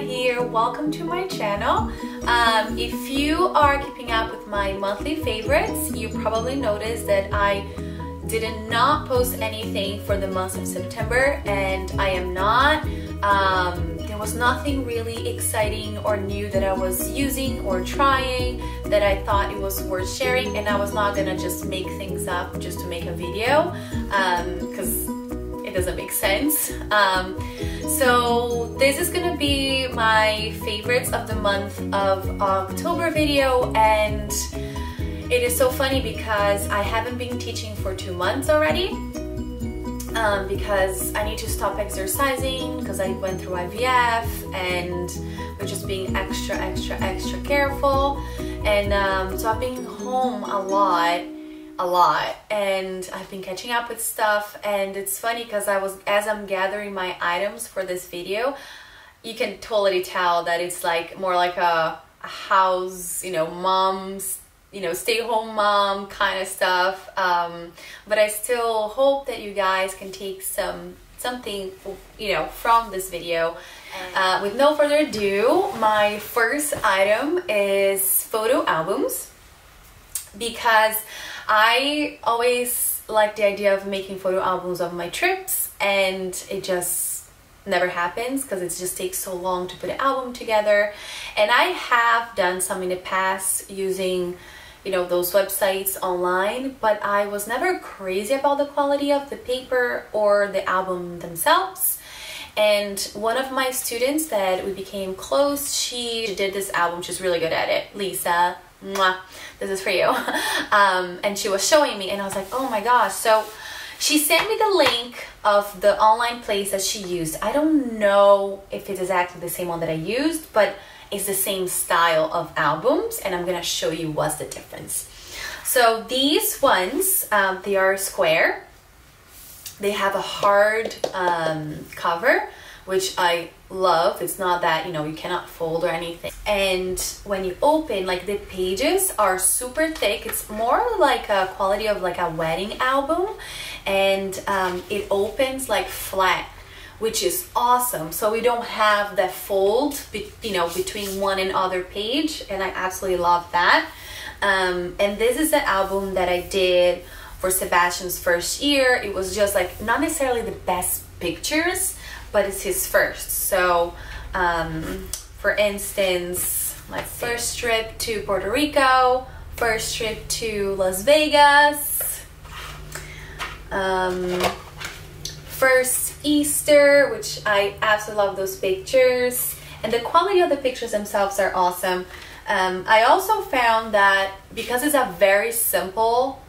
Here. Welcome to my channel. Um, if you are keeping up with my monthly favorites, you probably noticed that I did not post anything for the month of September and I am not. Um, there was nothing really exciting or new that I was using or trying that I thought it was worth sharing and I was not gonna just make things up just to make a video because um, it doesn't make sense. Um, so this is gonna be my favorites of the month of October video and it is so funny because I haven't been teaching for two months already um, because I need to stop exercising because I went through IVF and we're just being extra, extra, extra careful. And um, so I've been home a lot, a lot, and I've been catching up with stuff. And it's funny because I was, as I'm gathering my items for this video, you can totally tell that it's like more like a, a house, you know, mom's you know, stay home mom kind of stuff. Um, but I still hope that you guys can take some something, you know, from this video. Uh, with no further ado, my first item is photo albums because I always like the idea of making photo albums of my trips and it just never happens because it just takes so long to put an album together. And I have done some in the past using you know those websites online but I was never crazy about the quality of the paper or the album themselves. And one of my students that we became close she did this album she's really good at it Lisa Mwah, this is for you. Um, and she was showing me and I was like oh my gosh. So she sent me the link of the online place that she used. I don't know if it's exactly the same one that I used but it's the same style of albums and I'm gonna show you what's the difference. So these ones, um, they are square. They have a hard um, cover, which I love. It's not that, you know, you cannot fold or anything. And when you open, like the pages are super thick. It's more like a quality of like a wedding album. And um, it opens like flat which is awesome. So we don't have that fold, you know, between one and other page, and I absolutely love that. Um, and this is the album that I did for Sebastian's first year. It was just like not necessarily the best pictures, but it's his first. So, um, for instance, my first trip to Puerto Rico, first trip to Las Vegas. Um, first Easter, which I absolutely love those pictures. And the quality of the pictures themselves are awesome. Um, I also found that because it's a very simple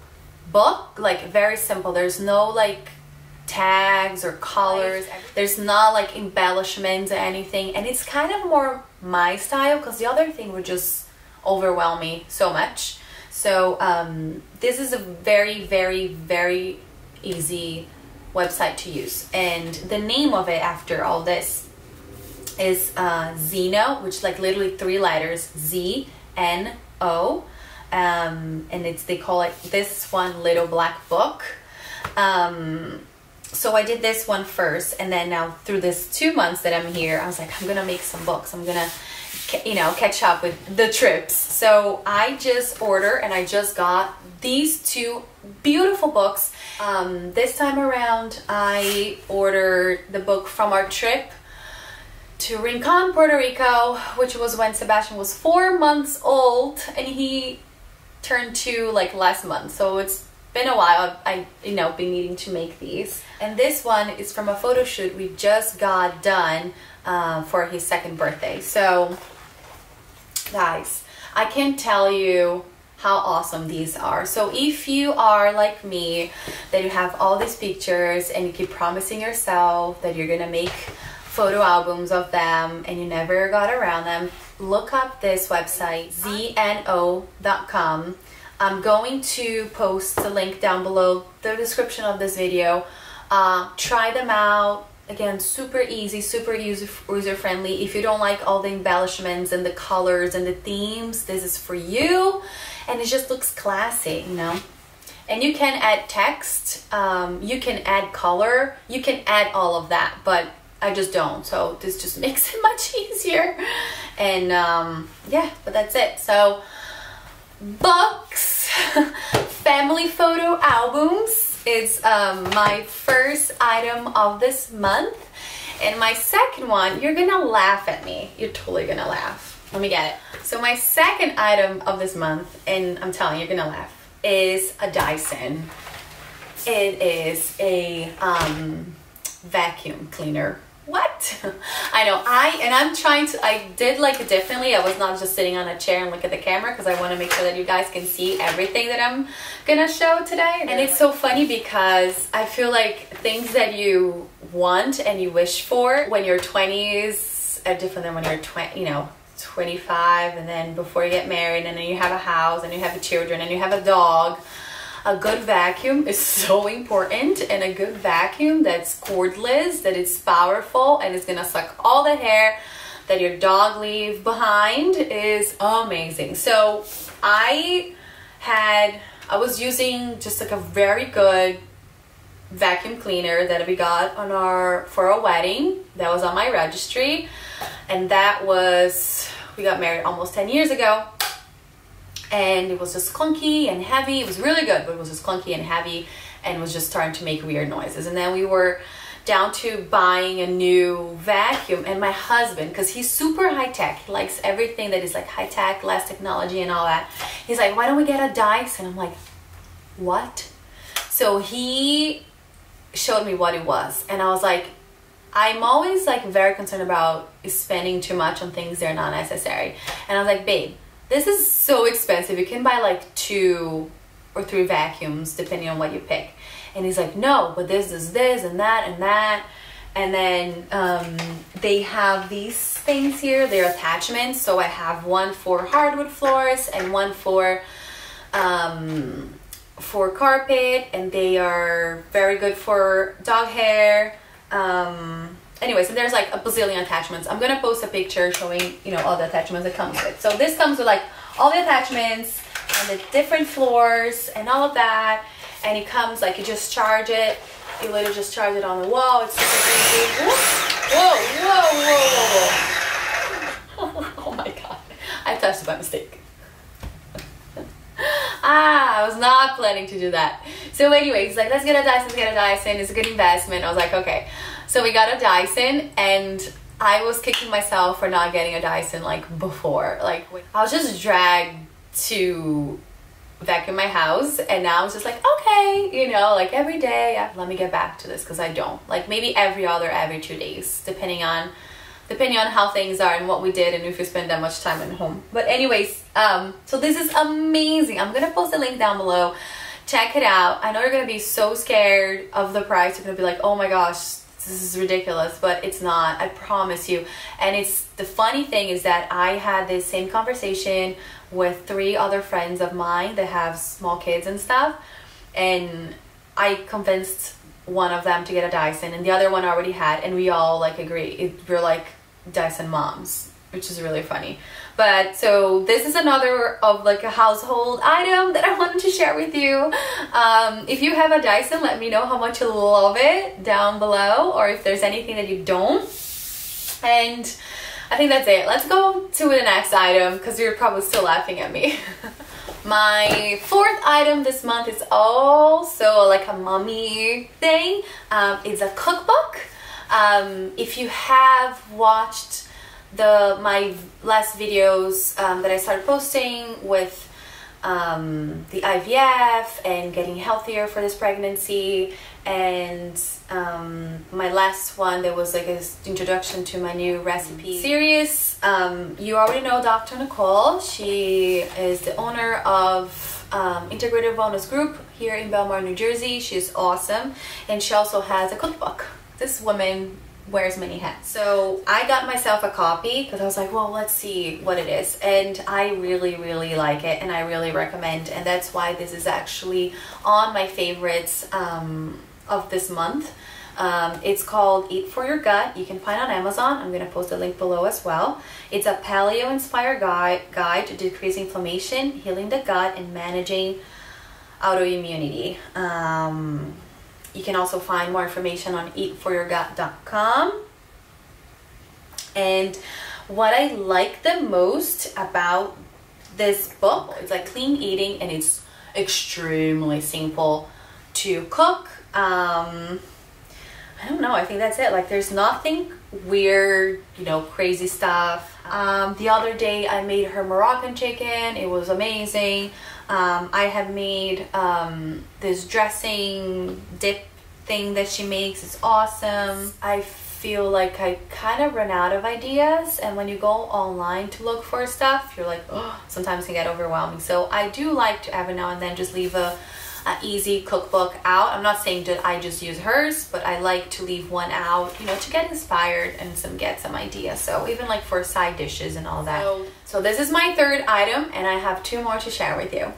book, like very simple, there's no like tags or colors, there's not like embellishments or anything, and it's kind of more my style because the other thing would just overwhelm me so much. So um, this is a very, very, very easy website to use. And the name of it after all this is uh, Zeno, which like literally three letters, Z N O. Um, and it's they call it this one little black book. Um, so I did this one first, and then now through this two months that I'm here, I was like, I'm gonna make some books. I'm gonna, you know, catch up with the trips. So I just ordered, and I just got these two beautiful books. Um, this time around, I ordered the book from our trip to Rincon, Puerto Rico, which was when Sebastian was four months old, and he turned two like last month. So it's been a while. I, you know, been needing to make these. And this one is from a photo shoot we just got done uh, for his second birthday. So, guys, I can't tell you how awesome these are. So if you are like me, that you have all these pictures and you keep promising yourself that you're gonna make photo albums of them and you never got around them, look up this website, zno.com. I'm going to post the link down below the description of this video. Uh, try them out. Again, super easy, super user, user friendly. If you don't like all the embellishments and the colors and the themes, this is for you and it just looks classy, you know? And you can add text, um, you can add color, you can add all of that, but I just don't. So this just makes it much easier. And um, yeah, but that's it. So books, family photo albums is um, my first item of this month. And my second one, you're gonna laugh at me. You're totally gonna laugh. Let me get it. So my second item of this month, and I'm telling you, you're gonna laugh, is a Dyson. It is a um, vacuum cleaner i know i and i'm trying to i did like it differently i was not just sitting on a chair and look at the camera because i want to make sure that you guys can see everything that i'm gonna show today. And it's so funny because i feel like things that you want and you wish for when you're 20s are different than when you're 20 you know 25 and then before you get married and then you have a house and you have the children and you have a dog a good vacuum is so important and a good vacuum that's cordless, that it's powerful and it's gonna suck all the hair that your dog leave behind is amazing. So I had, I was using just like a very good vacuum cleaner that we got on our, for a wedding that was on my registry. And that was, we got married almost 10 years ago and it was just clunky and heavy. It was really good, but it was just clunky and heavy and was just starting to make weird noises. And then we were down to buying a new vacuum and my husband because he's super high tech he likes everything that is like high tech less technology and all that he's like why don't we get a Dyson And I'm like what so he showed me what it was and I was like I'm always like very concerned about spending too much on things that are not necessary and I was like babe this is so expensive. You can buy like two or three vacuums depending on what you pick. And he's like, no, but this is this and that and that. And then um, they have these things here. They're attachments. So I have one for hardwood floors and one for um, for carpet. And they are very good for dog hair. Um, anyways, and there's like a bazillion attachments. I'm gonna post a picture showing, you know, all the attachments it comes with. So this comes with like all the attachments and the different floors and all of that. And it comes like you just charge it. You literally just charge it on the wall. It's super easy. Whoa, whoa, whoa, whoa, whoa. oh my god. I touched by mistake. ah, I was not planning to do that. So anyways, like let's get a Dyson, let's get a Dyson. It's a good investment. I was like, okay. So we got a Dyson and I was kicking myself for not getting a Dyson like before. Like I was just dragged to vacuum my house and now it's just like okay you know like every day let me get back to this because I don't. Like maybe every other every two days depending on depending on how things are and what we did and if we spend that much time at home. But anyways um so this is amazing. I'm gonna post a link down below. Check it out. I know you're gonna be so scared of the price. You're gonna be like oh my gosh this is ridiculous, but it's not, I promise you. And it's the funny thing is that I had this same conversation with three other friends of mine that have small kids and stuff. And I convinced one of them to get a Dyson and the other one already had and we all like agree. It, we're like Dyson moms, which is really funny. But so this is another of like a household item that I wanted to share with you. Um, if you have a Dyson, let me know how much you love it down below or if there's anything that you don't. And I think that's it. Let's go to the next item because you're probably still laughing at me. My fourth item this month is also like a mommy thing. Um, it's a cookbook. Um, if you have watched the my last videos um, that I started posting with um, the IVF and getting healthier for this pregnancy and um, my last one there was like an introduction to my new recipe. Series um, you already know Dr. Nicole. She is the owner of um, Integrative Wellness Group here in Belmar New Jersey. She's awesome. And she also has a cookbook. This woman wears many hats. So I got myself a copy because I was like, well, let's see what it is. And I really, really like it and I really recommend. And that's why this is actually on my favorites um, of this month. Um, it's called Eat for Your Gut. You can find on Amazon. I'm going to post a link below as well. It's a paleo-inspired guide, guide to decrease inflammation, healing the gut, and managing autoimmunity. Um, you can also find more information on eatforyourgut.com. And what I like the most about this book, it's like clean eating and it's extremely simple to cook. Um, I don't know, I think that's it. Like there's nothing weird, you know, crazy stuff. Um, the other day I made her Moroccan chicken. It was amazing. Um, I have made um, this dressing dip thing that she makes. It's awesome. I feel like I kind of run out of ideas and when you go online to look for stuff, you're like, oh, sometimes it can get overwhelming. So I do like to every now and then just leave a easy cookbook out. I'm not saying that I just use hers, but I like to leave one out, you know, to get inspired and some get some ideas. So even like for side dishes and all that. So, so this is my third item and I have two more to share with you.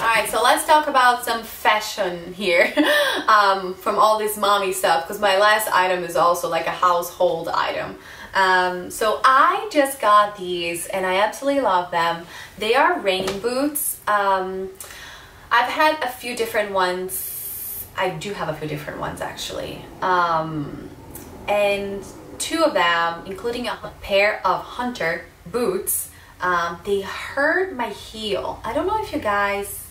All right, so let's talk about some fashion here um, from all this mommy stuff because my last item is also like a household item. Um, so I just got these and I absolutely love them. They are rain boots. Um, I've had a few different ones. I do have a few different ones actually. Um, and two of them, including a pair of Hunter boots, um, they hurt my heel. I don't know if you guys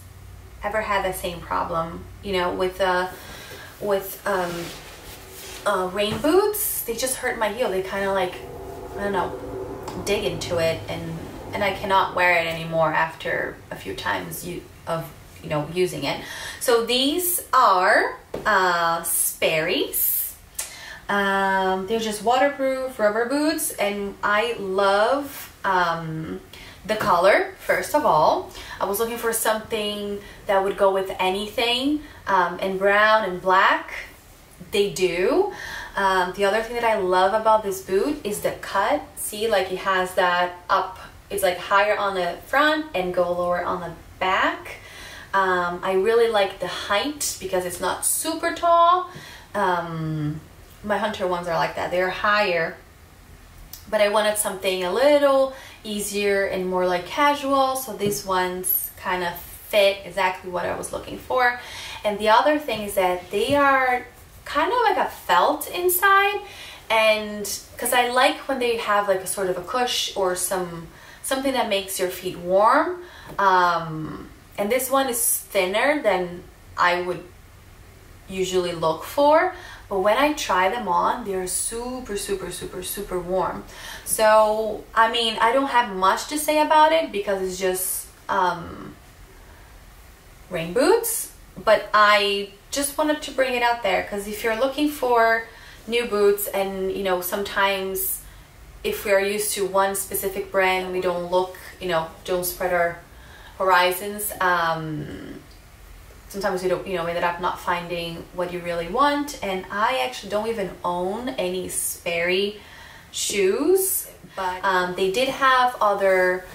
ever had the same problem, you know, with uh, with um, uh, rain boots. They just hurt my heel. They kind of like, I don't know, dig into it and and I cannot wear it anymore after a few times you, of you know, using it. So these are uh, Sperry's. Um, they're just waterproof rubber boots and I love um, the color, first of all. I was looking for something that would go with anything um, in brown and black. They do. Um, the other thing that I love about this boot is the cut. See, like it has that up, it's like higher on the front and go lower on the back. Um, I really like the height because it's not super tall. Um, my hunter ones are like that. They're higher, but I wanted something a little easier and more like casual. So these ones kind of fit exactly what I was looking for. And the other thing is that they are kind of like a felt inside and because I like when they have like a sort of a cush or some something that makes your feet warm um, and this one is thinner than I would usually look for but when I try them on they're super super super super warm. So I mean I don't have much to say about it because it's just um, rain boots but I just wanted to bring it out there because if you're looking for new boots and you know sometimes if we are used to one specific brand we don't look you know don't spread our horizons. Um, sometimes you don't, you know, ended up not finding what you really want. And I actually don't even own any Sperry shoes, but um, they did have other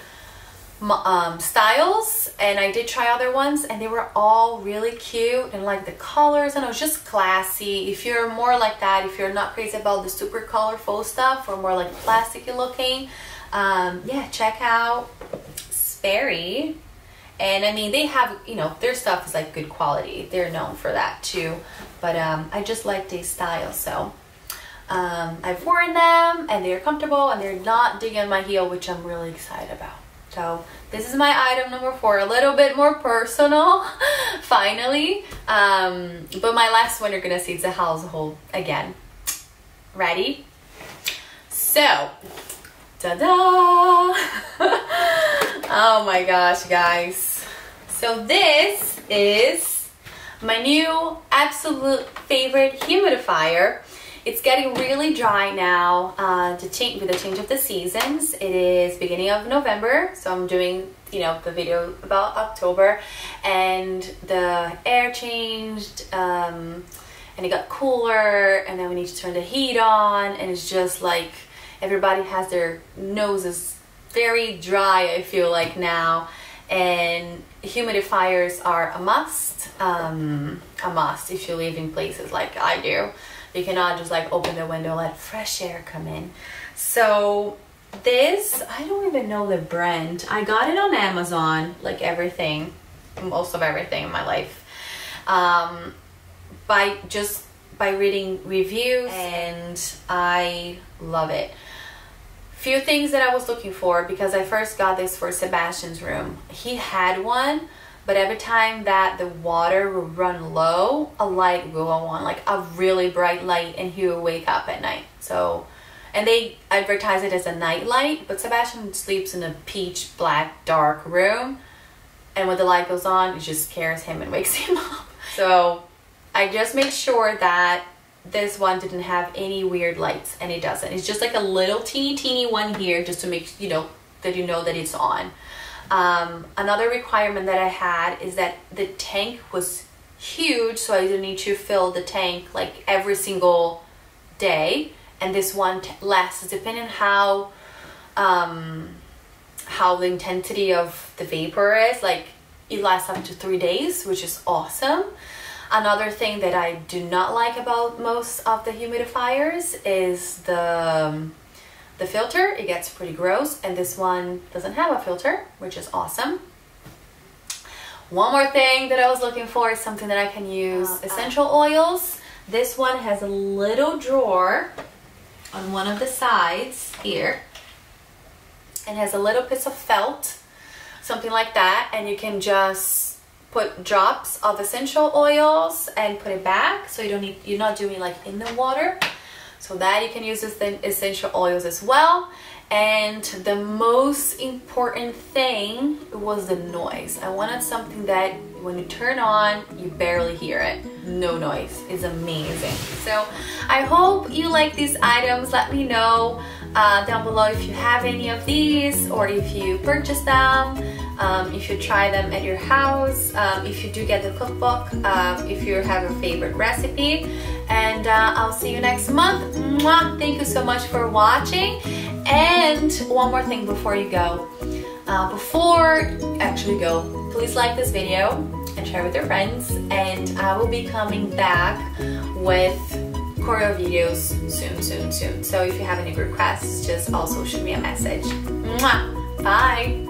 um, styles and I did try other ones and they were all really cute and like the colors and it was just classy. If you're more like that, if you're not crazy about the super colorful stuff or more like plasticky looking, um, yeah, check out Sperry and I mean they have you know their stuff is like good quality. They're known for that too. But um, I just like their style so um, I've worn them and they're comfortable and they're not digging my heel which I'm really excited about. So this is my item number four a little bit more personal finally. Um, but my last one you're gonna see it's a household again. Ready? So Ta-da! oh my gosh, guys. So this is my new absolute favorite humidifier. It's getting really dry now uh, to change with the change of the seasons. It is beginning of November, so I'm doing you know the video about October, and the air changed. Um, and it got cooler and then we need to turn the heat on and it's just like everybody has their noses very dry I feel like now. And humidifiers are a must um, a must if you live in places like I do. You cannot just like open the window let fresh air come in. So this I don't even know the brand. I got it on Amazon like everything most of everything in my life. Um, by just by reading reviews and I love it. Few things that I was looking for because I first got this for Sebastian's room. He had one, but every time that the water would run low, a light would go on, like a really bright light, and he would wake up at night. So, and they advertise it as a night light, but Sebastian sleeps in a peach black dark room, and when the light goes on, it just scares him and wakes him up. So, I just make sure that this one didn't have any weird lights and it doesn't. It's just like a little teeny teeny one here just to make, you know, that you know that it's on. Um, another requirement that I had is that the tank was huge so I didn't need to fill the tank like every single day and this one lasts depending on how um, how the intensity of the vapor is like it lasts up to three days which is awesome Another thing that I do not like about most of the humidifiers is the, um, the filter. It gets pretty gross and this one doesn't have a filter, which is awesome. One more thing that I was looking for is something that I can use. Uh, Essential oils. This one has a little drawer on one of the sides here and has a little piece of felt, something like that. And you can just put drops of essential oils and put it back so you don't need you're not doing like in the water. So that you can use the essential oils as well. And the most important thing was the noise. I wanted something that when you turn on you barely hear it. No noise. Is amazing. So I hope you like these items. Let me know uh, down below if you have any of these or if you purchased them um, if you try them at your house, um, if you do get the cookbook, uh, if you have a favorite recipe. And uh, I'll see you next month. Mwah! Thank you so much for watching. And one more thing before you go. Uh, before actually go, please like this video and share with your friends. And I will be coming back with choreo videos soon, soon, soon. So if you have any requests, just also shoot me a message. Mwah! Bye!